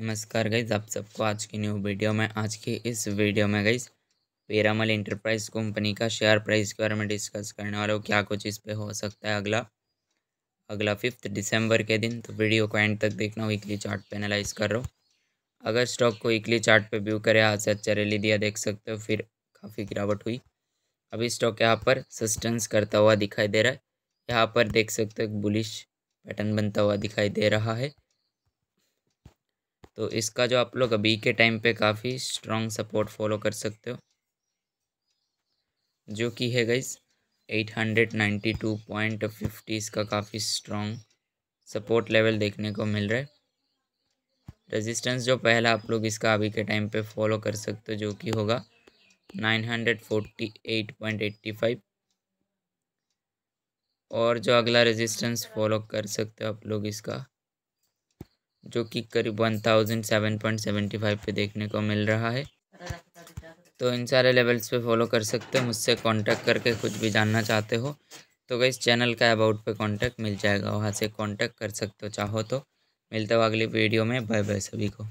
नमस्कार गाइज़ आप सबको आज की न्यू वीडियो में, आज की इस वीडियो में गाइज़ पेरामल इंटरप्राइज कंपनी का शेयर प्राइस के बारे में डिस्कस करने वाले हो, क्या कुछ इस पे हो सकता है अगला। अगला फिफ्थ दिसंबर के दिन तो वीडियो को एंड तक देखना वीकली चार्ट पे एनालाइज कर रहा हूँ। अगर स्टॉक को वीकली चार्ट पे व्यू करे, आज से अच्छा रैली दिया, देख सकते हो, फिर काफ़ी गिरावट हुई। अभी स्टॉक यहाँ पर सस्टेंस करता हुआ दिखाई दे रहा है। यहाँ पर देख सकते हो, एक बुलिश पैटर्न बनता हुआ दिखाई दे रहा है। तो इसका जो आप लोग अभी के टाइम पे काफ़ी स्ट्रॉन्ग सपोर्ट फॉलो कर सकते हो। जो कि है guys eight hundred ninety two point fifty इसका काफ़ी स्ट्रॉन्ग सपोर्ट लेवल देखने को मिल रहा है। रेजिस्टेंस जो पहला आप लोग इसका अभी के टाइम पे फॉलो कर सकते हो, जो कि होगा nine hundred forty eight point eighty five और जो अगला रेजिस्टेंस फॉलो कर सकते हो आप लोग इसका जो कि करीब one thousand seven point seventy five पे देखने को मिल रहा है। तो इन सारे लेवल्स पे फॉलो कर सकते हो, मुझसे कांटेक्ट करके कुछ भी जानना चाहते हो तो इस चैनल का अबाउट पे कांटेक्ट मिल जाएगा, वहाँ से कांटेक्ट कर सकते हो, चाहो तो। मिलते हो अगली वीडियो में बाय बाय सभी को।